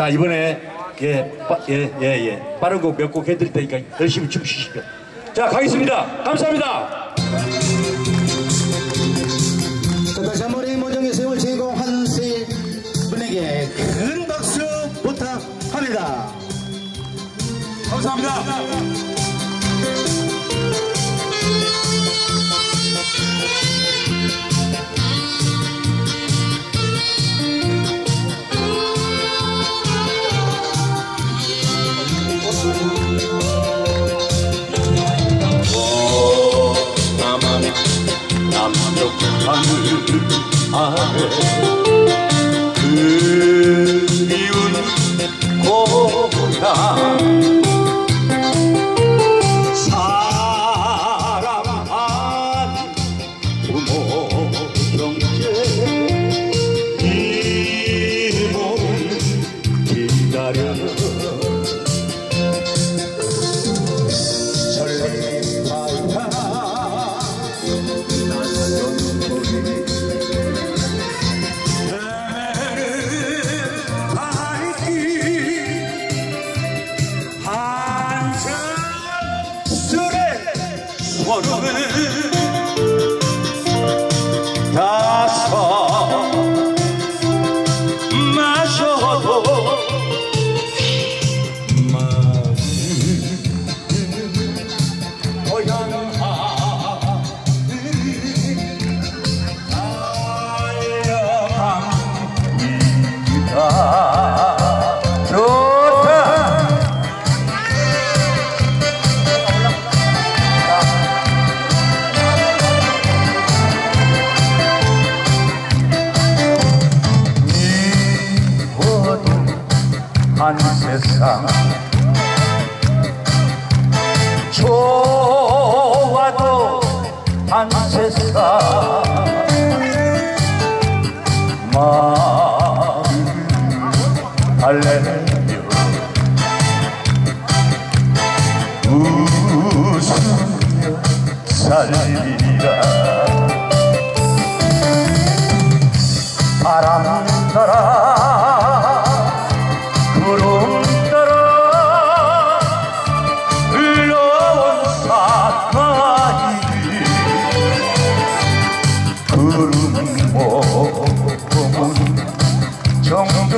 자 이번에 예, 빠, 예, 예, 예. 빠른 곡 몇 곡 해드릴 테니까 열심히 춤추십시오. 자 가겠습니다. 감사합니다. 자, 다시 한번 이 모종의 세월 주인공 한세일 분에게 큰 박수 부탁합니다. 감사합니다. 남한 아래 그리운 고향 다섯 세상 좋아도 한 세상 마음 달래며 웃으며 살리라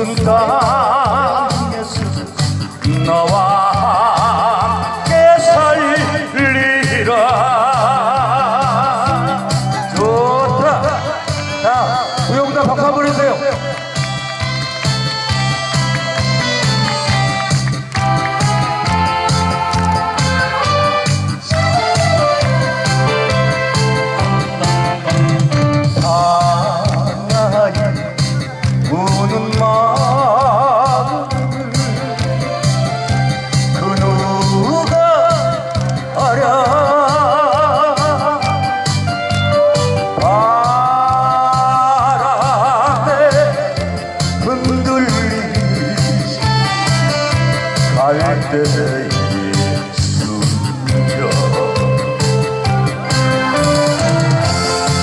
땅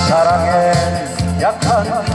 사랑에 약한